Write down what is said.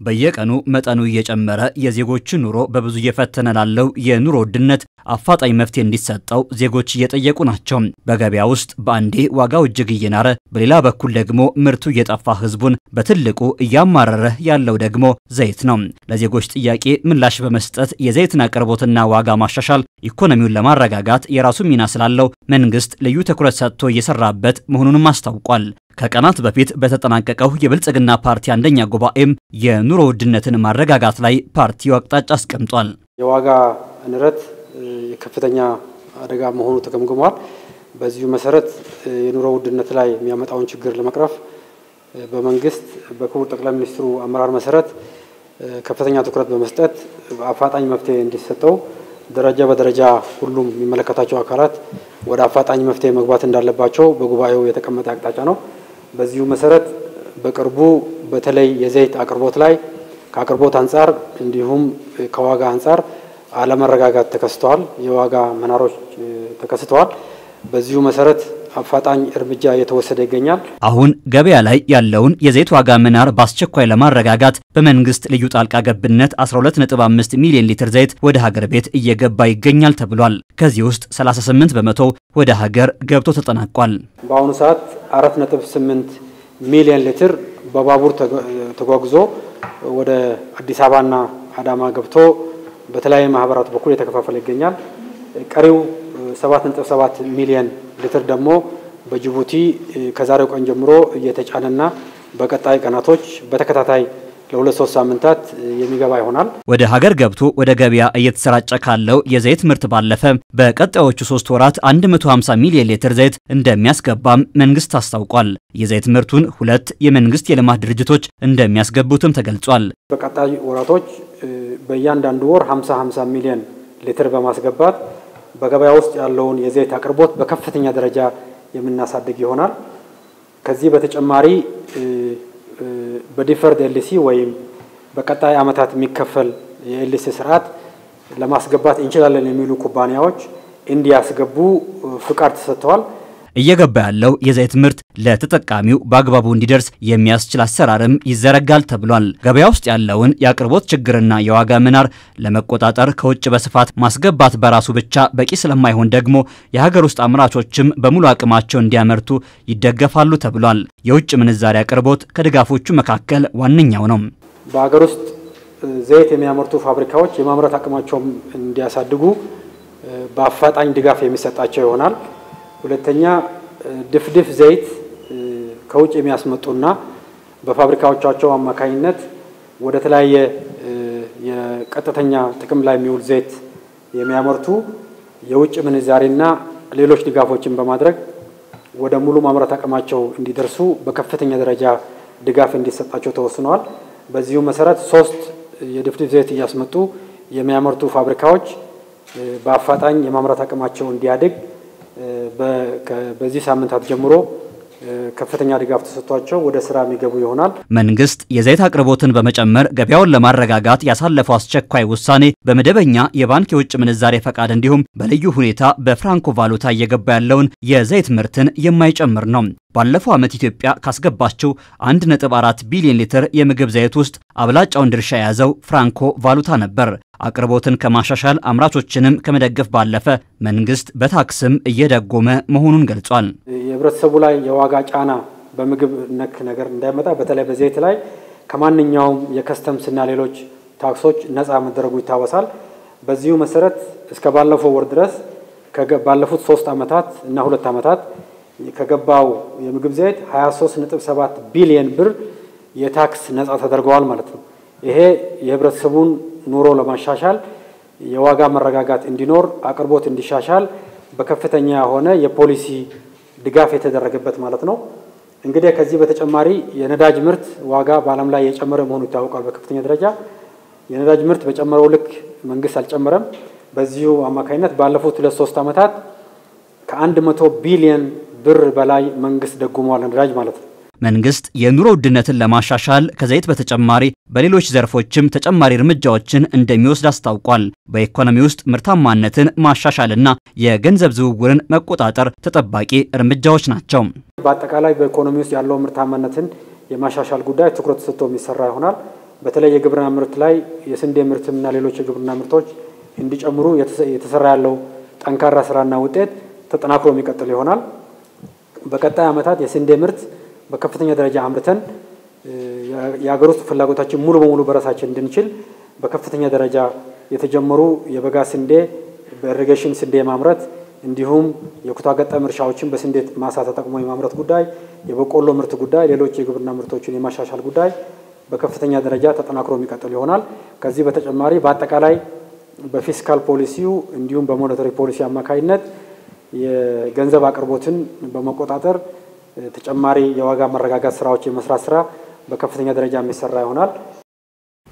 በየቀኑ መጠኑ እየጨመረ የዜጎችን ኑሮ በብዙ እየፈተነ ላለው የኑሮ ውድነት አፋጣኝ መፍትሄ እንዲሰጠው ዜጎች እየጠየቁ ናቸው። በገበያ ውስጥ በአንዴ ዋጋው እጅግ እየናረ፣ በሌላ በኩል ደግሞ ምርቱ እየጠፋ ህዝቡን በትልቁ እያማረረ ያለው ደግሞ ዘይት ነው። ለዜጎች ጥያቄ ምላሽ በመስጠት የዘይትን አቅርቦትና ዋጋ ማሻሻል ኢኮኖሚውን ለማረጋጋት የራሱ ሚና ስላለው መንግስት ልዩ ትኩረት ሰጥቶ እየሰራበት መሆኑንም አስታውቋል። ከቀናት በፊት በተጠናቀቀው የብልጽግና ፓርቲ አንደኛ ጉባኤም የኑሮ ውድነትን ማረጋጋት ላይ ፓርቲው አቅጣጫ አስቀምጧል። የዋጋ ንረት የከፍተኛ አደጋ መሆኑ ተገምግሟል። በዚሁ መሰረት የኑሮ ውድነት ላይ የሚያመጣውን ችግር ለመቅረፍ በመንግስት በክቡር ጠቅላይ ሚኒስትሩ አመራር መሰረት ከፍተኛ ትኩረት በመስጠት አፋጣኝ መፍትሄ እንዲሰጠው ደረጃ በደረጃ ሁሉም የሚመለከታቸው አካላት ወደ አፋጣኝ መፍትሄ መግባት እንዳለባቸው በጉባኤው የተቀመጠ አቅጣጫ ነው። በዚሁ መሰረት በቅርቡ በተለይ የዘይት አቅርቦት ላይ ከአቅርቦት አንጻር እንዲሁም ከዋጋ አንጻር አለመረጋጋት ተከስተዋል። የዋጋ መናሮች ተከስተዋል። በዚሁ መሰረት አፋጣኝ እርምጃ እየተወሰደ ይገኛል። አሁን ገበያ ላይ ያለውን የዘይት ዋጋ መናር በአስቸኳይ ለማረጋጋት በመንግስት ልዩ ጣልቃ ገብነት 12.5 ሚሊዮን ሊትር ዘይት ወደ ሀገር ቤት እየገባ ይገኛል ተብሏል። ከዚህ ውስጥ 38 በመቶ ወደ ሀገር ገብቶ ተጠናቋል። በአሁኑ ሰዓት 4.8 ሚሊዮን ሊትር በባቡር ተጓጉዞ ወደ አዲስ አበባና አዳማ ገብቶ በተለያዩ ማህበራት በኩል የተከፋፈለ ይገኛል። ቀሪው 7.7 ሚሊዮን ሊትር ደግሞ በጅቡቲ ከዛሬው ቀን ጀምሮ እየተጫነና በቀጣይ ቀናቶች በተከታታይ ለሁለት ሶስት ሳምንታት የሚገባ ይሆናል። ወደ ሀገር ገብቶ ወደ ገበያ እየተሰራጨ ካለው የዘይት ምርት ባለፈ በቀጣዮቹ ሶስት ወራት 150 ሚሊዮን ሊትር ዘይት እንደሚያስገባም መንግስት አስታውቋል። የዘይት ምርቱን ሁለት የመንግስት የልማት ድርጅቶች እንደሚያስገቡትም ተገልጿል። በቀጣይ ወራቶች በእያንዳንዱ ወር 50 50 ሚሊዮን ሊትር በማስገባት በገበያ ውስጥ ያለውን የዘይት አቅርቦት በከፍተኛ ደረጃ የምናሳድግ ይሆናል። ከዚህ በተጨማሪ በዲፈርድ ኤልሲ ወይም በቀጣይ ዓመታት የሚከፈል የኤልሲ ስርዓት ለማስገባት እንችላለን የሚሉ ኩባንያዎች እንዲያስገቡ ፍቃድ ተሰጥተዋል። እየገባ ያለው የዘይት ምርት ለተጠቃሚው በአግባቡ እንዲደርስ የሚያስችል አሰራርም ይዘረጋል ተብሏል። ገበያ ውስጥ ያለውን የአቅርቦት ችግርና የዋጋ ምናር ለመቆጣጠር ከውጭ በስፋት ማስገባት በራሱ ብቻ በቂ ስለማይሆን ደግሞ የሀገር ውስጥ አምራቾችም በሙሉ አቅማቸው እንዲያመርቱ ይደገፋሉ ተብሏል። የውጭ ምንዛሪ አቅርቦት ከድጋፎቹ መካከል ዋነኛው ነው። በሀገር ውስጥ ዘይት የሚያመርቱ ፋብሪካዎች የማምረት አቅማቸውም እንዲያሳድጉ በአፋጣኝ ድጋፍ የሚሰጣቸው ይሆናል። ሁለተኛ ድፍድፍ ዘይት ከውጭ የሚያስመጡና በፋብሪካዎቻቸው አማካኝነት ወደ ተለያየ የቀጥተኛ ጥቅም ላይ የሚውል ዘይት የሚያመርቱ የውጭ ምንዛሬና ሌሎች ድጋፎችን በማድረግ ወደ ሙሉ ማምረት አቅማቸው እንዲደርሱ በከፍተኛ ደረጃ ድጋፍ እንዲሰጣቸው ተወስነዋል። በዚሁ መሰረት ሶስት የድፍድፍ ዘይት እያስመጡ የሚያመርቱ ፋብሪካዎች በአፋጣኝ የማምረት አቅማቸው እንዲያድግ በዚህ ሳምንታት ጀምሮ ከፍተኛ ድጋፍ ተሰጥቷቸው ወደ ስራ የሚገቡ ይሆናል። መንግስት የዘይት አቅርቦትን በመጨመር ገበያውን ለማረጋጋት ያሳለፈው አስቸኳይ ውሳኔ በመደበኛ የባንክ የውጭ ምንዛሬ ፈቃድ እንዲሁም በልዩ ሁኔታ በፍራንኮ ቫሉታ እየገባ ያለውን የዘይት ምርትን የማይጨምር ነው። ባለፈው ዓመት ኢትዮጵያ ካስገባቸው 1.4 ቢሊዮን ሊትር የምግብ ዘይት ውስጥ አብላጫውን ድርሻ የያዘው ፍራንኮ ቫሉታ ነበር። አቅርቦትን ከማሻሻል አምራቾችንም ከመደገፍ ባለፈ መንግስት በታክስም እየደጎመ መሆኑን ገልጿል። የህብረተሰቡ ላይ የዋጋ ጫና በምግብ ነክ ነገር እንዳይመጣ በተለይ በዘይት ላይ ከማንኛውም የከስተምስና ሌሎች ታክሶች ነፃ መደረጉ ይታወሳል። በዚሁ መሰረት እስከ ባለፈው ወር ድረስ ባለፉት ሶስት ዓመታት እና ሁለት ዓመታት ከገባው የምግብ ዘይት 23.7 ቢሊየን ብር የታክስ ነፃ ተደርገዋል ማለት ነው። ይሄ የህብረተሰቡን ኑሮ ለማሻሻል የዋጋ መረጋጋት እንዲኖር አቅርቦት እንዲሻሻል በከፍተኛ የሆነ የፖሊሲ ድጋፍ የተደረገበት ማለት ነው። እንግዲህ ከዚህ በተጨማሪ የነዳጅ ምርት ዋጋ በዓለም ላይ የጨመረ መሆኑ ይታወቃል። በከፍተኛ ደረጃ የነዳጅ ምርት በጨመረው ልክ መንግስት አልጨመረም። በዚሁ አማካኝነት ባለፉት ሁለት ሶስት ዓመታት ከአንድ መቶ ቢሊየን ብር በላይ መንግስት ደጉሟል ነዳጅ ማለት ነው። መንግስት የኑሮ ውድነትን ለማሻሻል ከዘይት በተጨማሪ በሌሎች ዘርፎችም ተጨማሪ እርምጃዎችን እንደሚወስድ አስታውቋል። በኢኮኖሚ ውስጥ ምርታማነትን ማሻሻልና የገንዘብ ዝውውርን መቆጣጠር ተጠባቂ እርምጃዎች ናቸው። በአጠቃላይ በኢኮኖሚ ውስጥ ያለው ምርታማነትን የማሻሻል ጉዳይ ትኩረት ሰጥቶ የሚሰራ ይሆናል። በተለይ የግብርና ምርት ላይ የስንዴ ምርትና ሌሎች የግብርና ምርቶች እንዲጨምሩ የተሰራ ያለው ጠንካራ ስራና ውጤት ተጠናክሮ የሚቀጥል ይሆናል። በቀጣይ ዓመታት የስንዴ ምርት በከፍተኛ ደረጃ አምርተን የሀገር ውስጥ ፍላጎታችን ሙሉ በሙሉ በራሳችን እንድንችል በከፍተኛ ደረጃ የተጀመሩ የበጋ ስንዴ በኢሪጌሽን ስንዴ ማምረት እንዲሁም የኩታ ገጠም እርሻዎችን በስንዴ ማሳ ተጠቅሞ የማምረት ጉዳይ፣ የበቆሎ ምርት ጉዳይ፣ ሌሎች የግብርና ምርቶችን የማሻሻል ጉዳይ በከፍተኛ ደረጃ ተጠናክሮ የሚቀጥል ይሆናል። ከዚህ በተጨማሪ በአጠቃላይ በፊስካል ፖሊሲው እንዲሁም በሞኔታሪ ፖሊሲ አማካኝነት የገንዘብ አቅርቦትን በመቆጣጠር ተጨማሪ የዋጋ መረጋጋት ስራዎች የመስራት ስራ በከፍተኛ ደረጃ የሚሰራ ይሆናል።